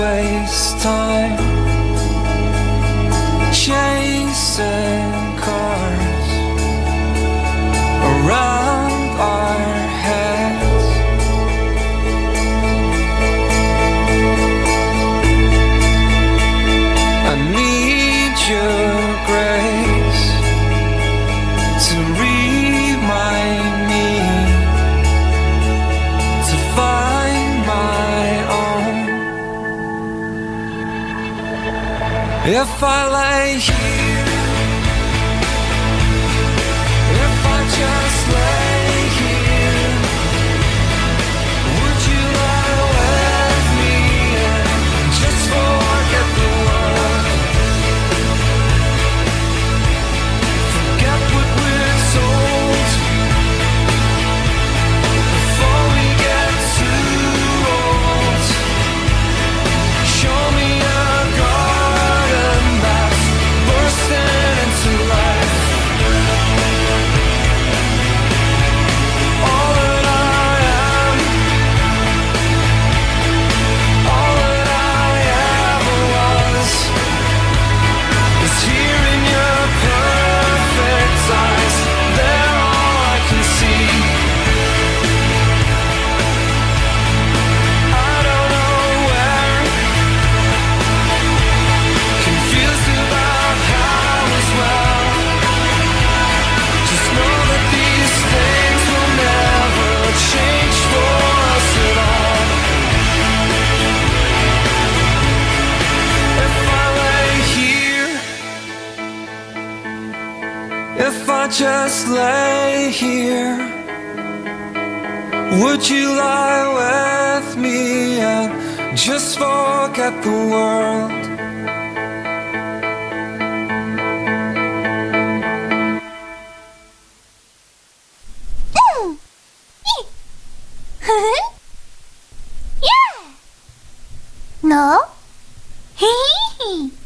waste time chasing If I lay here I just lay here? Would you lie with me and just forget the world? No? Hee hee hee!